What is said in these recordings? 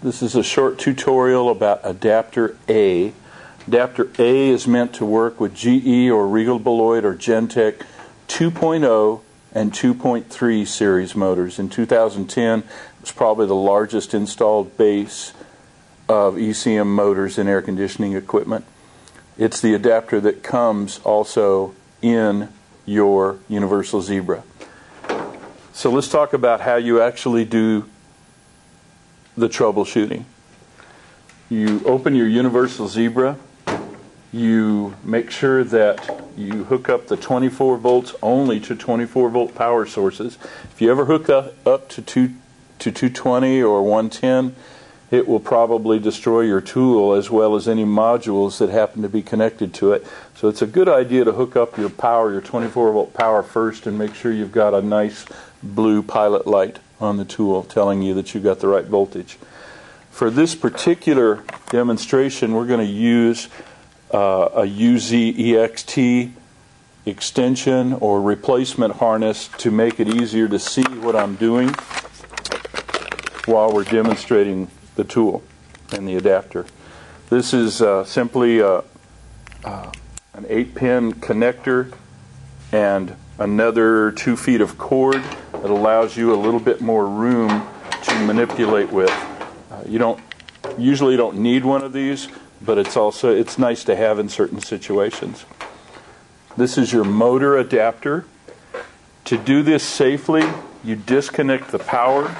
This is a short tutorial about adapter A. Adapter A is meant to work with GE or Regal Beloit or GENTEQ 2.0 and 2.3 series motors. In 2010, it was probably the largest installed base of ECM motors in air conditioning equipment. It's the adapter that comes also in your Universal Zebra. So let's talk about how you actually do the troubleshooting. You open your Universal Zebra, you make sure that you hook up the 24 volts only to 24 volt power sources. If you ever hook up to, two, to 220 or 110, it will probably destroy your tool as well as any modules that happen to be connected to it. So it's a good idea to hook up your power, your 24 volt power first, and make sure you've got a nice blue pilot light on the tool telling you that you've got the right voltage. For this particular demonstration, we're going to use uh, a UZEXT extension or replacement harness to make it easier to see what I'm doing while we're demonstrating the tool and the adapter. This is uh, simply a, uh, an 8 pin connector and another 2 feet of cord that allows you a little bit more room to manipulate with. Uh, you don't usually don't need one of these, but it's also it's nice to have in certain situations. This is your motor adapter. To do this safely, you disconnect the power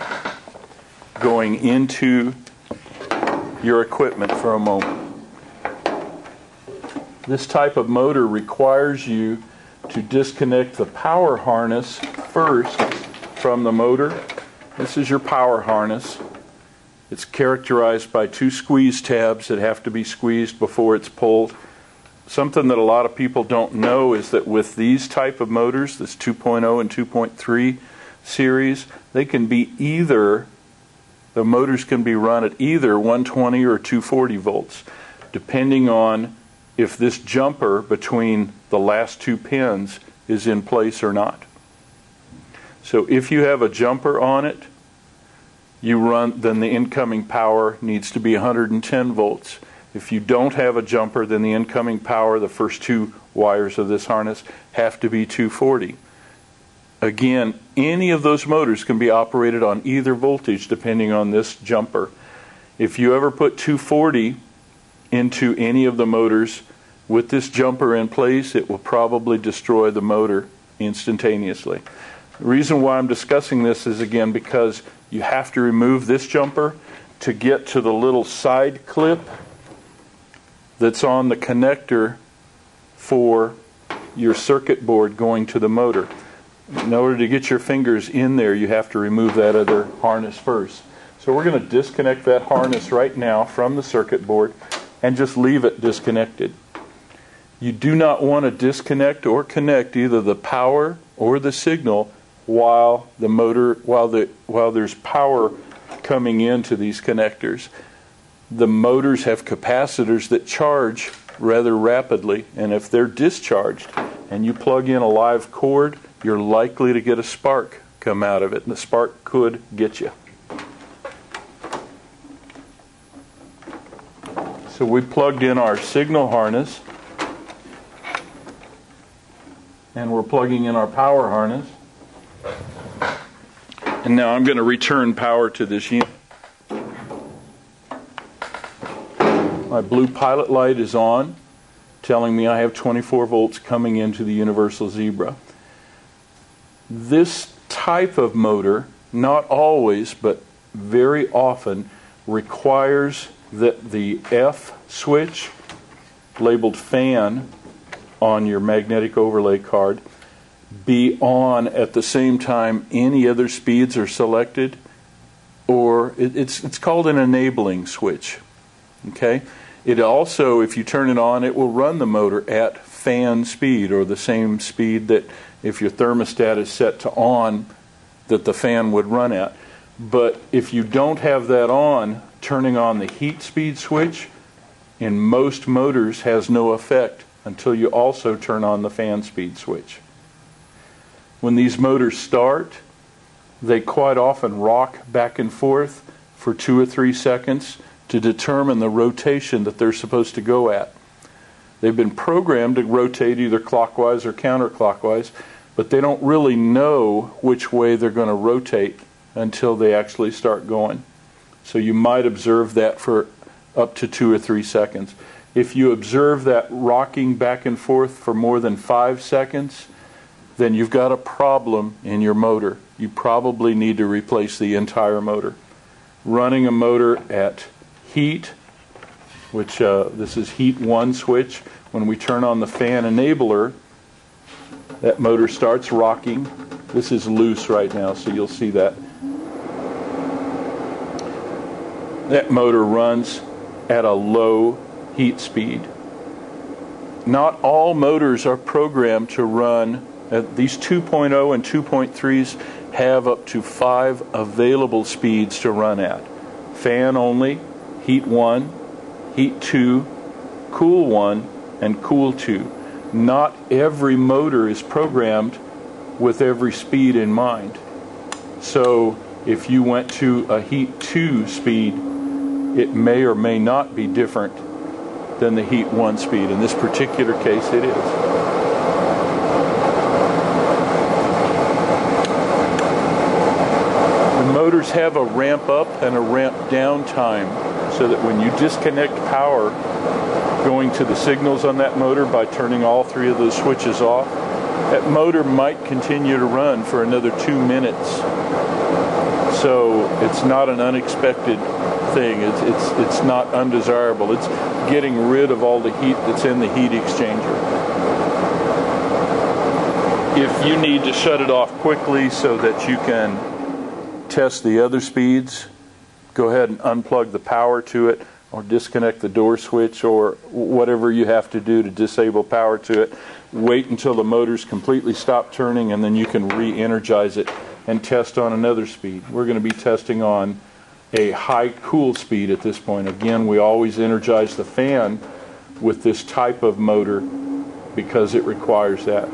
going into your equipment for a moment. This type of motor requires you to disconnect the power harness first from the motor. This is your power harness. It's characterized by two squeeze tabs that have to be squeezed before it's pulled. Something that a lot of people don't know is that with these type of motors, this 2.0 and 2.3 series, they can be either the motors can be run at either 120 or 240 volts, depending on if this jumper between the last two pins is in place or not. So if you have a jumper on it, you run then the incoming power needs to be 110 volts. If you don't have a jumper, then the incoming power, the first two wires of this harness, have to be 240. Again, any of those motors can be operated on either voltage depending on this jumper. If you ever put 240 into any of the motors with this jumper in place, it will probably destroy the motor instantaneously. The reason why I'm discussing this is again because you have to remove this jumper to get to the little side clip that's on the connector for your circuit board going to the motor in order to get your fingers in there, you have to remove that other harness first. So we're going to disconnect that harness right now from the circuit board and just leave it disconnected. You do not want to disconnect or connect either the power or the signal while the motor while the while there's power coming into these connectors. The motors have capacitors that charge rather rapidly and if they're discharged and you plug in a live cord you're likely to get a spark come out of it, and the spark could get you. So we plugged in our signal harness, and we're plugging in our power harness. And now I'm going to return power to this unit. My blue pilot light is on, telling me I have 24 volts coming into the Universal Zebra. This type of motor, not always, but very often, requires that the F switch, labeled fan, on your magnetic overlay card be on at the same time any other speeds are selected, or it, it's, it's called an enabling switch. Okay? It also, if you turn it on, it will run the motor at fan speed or the same speed that if your thermostat is set to on that the fan would run at. But if you don't have that on, turning on the heat speed switch in most motors has no effect until you also turn on the fan speed switch. When these motors start, they quite often rock back and forth for two or three seconds to determine the rotation that they're supposed to go at. They've been programmed to rotate either clockwise or counterclockwise, but they don't really know which way they're going to rotate until they actually start going. So you might observe that for up to two or three seconds. If you observe that rocking back and forth for more than five seconds, then you've got a problem in your motor. You probably need to replace the entire motor. Running a motor at heat which uh, this is heat one switch. When we turn on the fan enabler, that motor starts rocking. This is loose right now, so you'll see that. That motor runs at a low heat speed. Not all motors are programmed to run. At these 2.0 and 2.3s have up to five available speeds to run at. Fan only, heat 1, heat 2, cool 1, and cool 2. Not every motor is programmed with every speed in mind. So if you went to a heat 2 speed, it may or may not be different than the heat 1 speed. In this particular case, it is. The motors have a ramp up and a ramp down time so that when you disconnect power going to the signals on that motor by turning all three of those switches off, that motor might continue to run for another two minutes. So it's not an unexpected thing. It's, it's, it's not undesirable. It's getting rid of all the heat that's in the heat exchanger. If you need to shut it off quickly so that you can test the other speeds, go ahead and unplug the power to it or disconnect the door switch or whatever you have to do to disable power to it. Wait until the motors completely stop turning and then you can re energize it and test on another speed. We're going to be testing on a high cool speed at this point. Again, we always energize the fan with this type of motor because it requires that.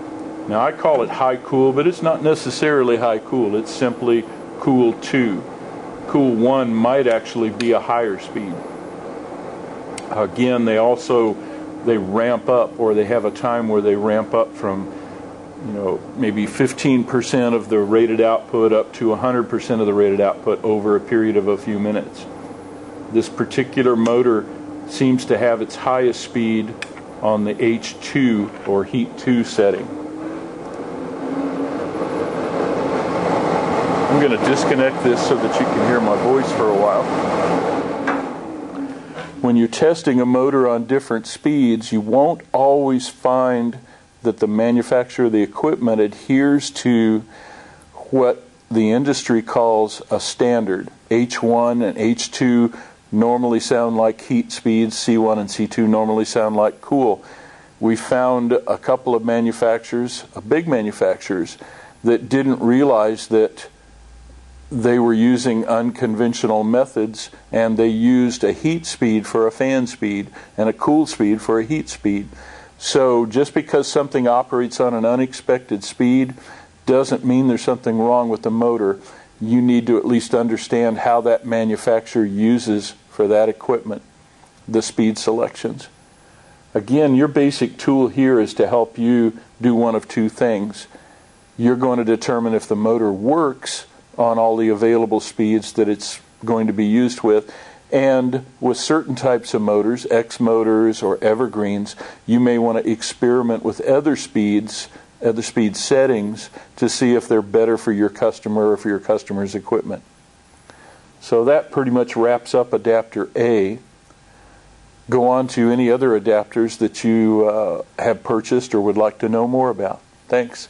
Now, I call it high cool, but it's not necessarily high cool, it's simply cool 2 cool 1 might actually be a higher speed. Again, they also they ramp up or they have a time where they ramp up from you know maybe 15% of the rated output up to 100% of the rated output over a period of a few minutes. This particular motor seems to have its highest speed on the H2 or heat 2 setting. Going to disconnect this so that you can hear my voice for a while. When you're testing a motor on different speeds, you won't always find that the manufacturer of the equipment adheres to what the industry calls a standard. H1 and H2 normally sound like heat speeds, C1 and C2 normally sound like cool. We found a couple of manufacturers, uh, big manufacturers, that didn't realize that they were using unconventional methods and they used a heat speed for a fan speed and a cool speed for a heat speed. So just because something operates on an unexpected speed doesn't mean there's something wrong with the motor. You need to at least understand how that manufacturer uses for that equipment the speed selections. Again, your basic tool here is to help you do one of two things. You're going to determine if the motor works on all the available speeds that it's going to be used with. And with certain types of motors, X motors or evergreens, you may want to experiment with other speeds, other speed settings to see if they're better for your customer or for your customer's equipment. So that pretty much wraps up adapter A. Go on to any other adapters that you uh, have purchased or would like to know more about. Thanks.